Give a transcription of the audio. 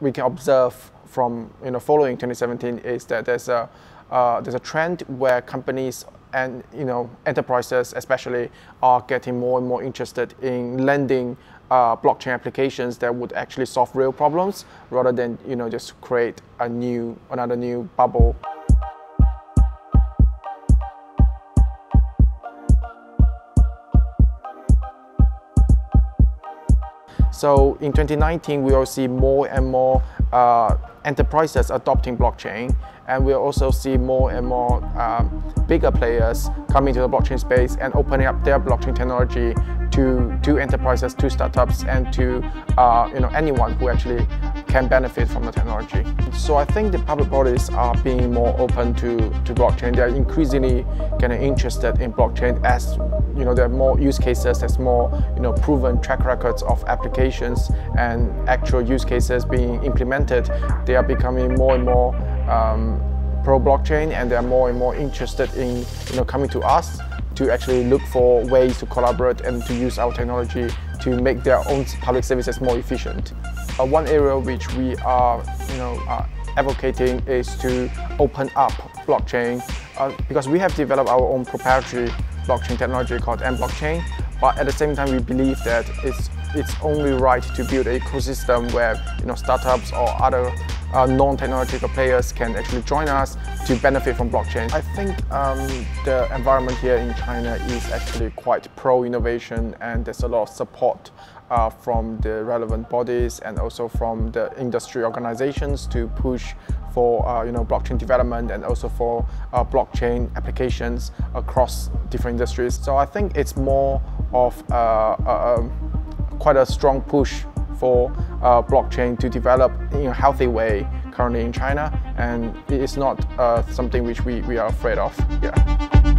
we can observe from you know following 2017 is that there's a uh, there's a trend where companies and you know enterprises especially are getting more and more interested in lending uh, blockchain applications that would actually solve real problems rather than you know just create a new another new bubble. So in 2019, we will see more and more uh, enterprises adopting blockchain, and we'll also see more and more um, bigger players coming to the blockchain space and opening up their blockchain technology to, to enterprises, to startups, and to uh, you know anyone who actually can benefit from the technology. So I think the public bodies are being more open to, to blockchain. They're increasingly getting interested in blockchain as you know there are more use cases, there's more you know proven track records of applications and actual use cases being implemented. They are becoming more and more um, pro blockchain and they're more and more interested in you know coming to us to actually look for ways to collaborate and to use our technology to make their own public services more efficient. Uh, one area which we are, you know, uh, advocating is to open up blockchain uh, because we have developed our own proprietary blockchain technology called Ant blockchain. But at the same time, we believe that it's it's only right to build an ecosystem where you know startups or other uh, non-technological players can actually join us to benefit from blockchain. I think um, the environment here in China is actually quite pro-innovation and there's a lot of support uh, from the relevant bodies and also from the industry organizations to push for uh, you know blockchain development and also for uh, blockchain applications across different industries. So I think it's more of uh, a, quite a strong push for uh, blockchain to develop in a healthy way currently in China and it is not uh, something which we, we are afraid of. Yeah.